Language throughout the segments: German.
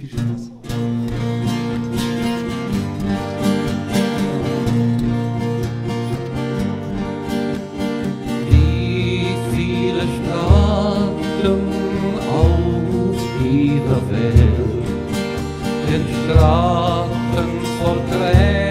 Viel Spaß. Viele Staaten auf dieser Welt den Straßen vor Tränen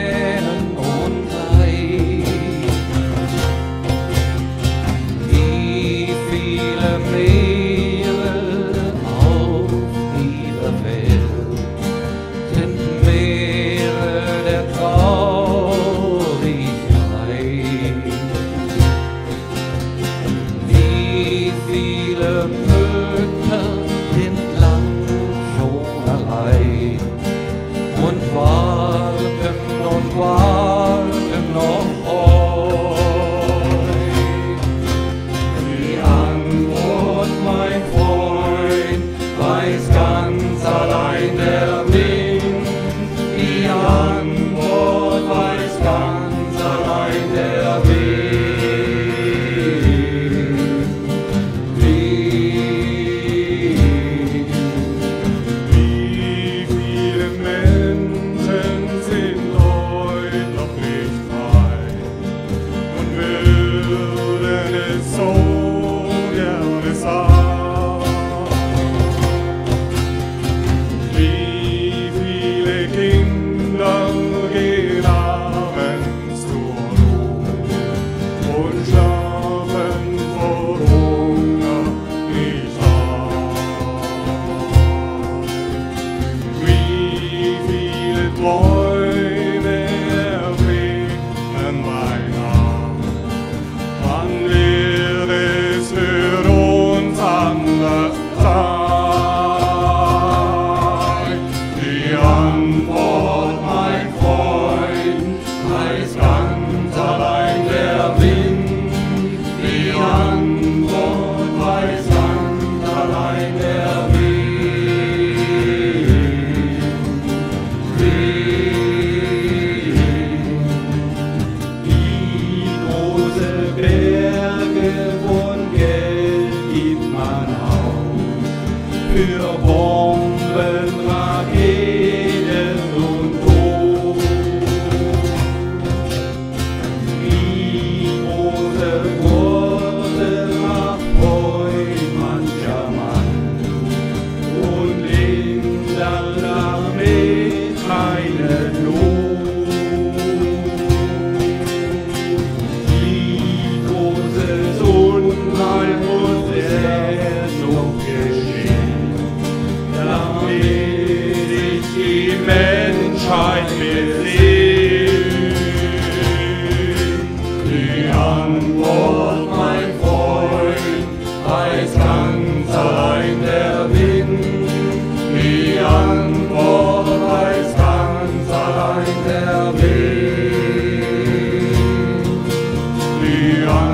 more.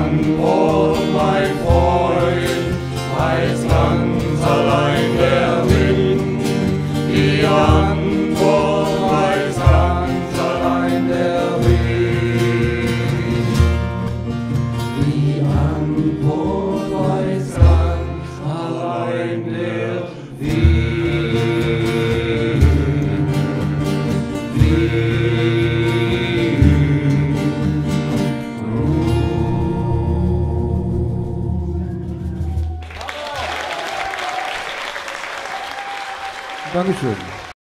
Langbrot, mein Freund, als ganz allein der Wind, die Antwort als ganz allein der Wind, die Antwort Tocando o jogo.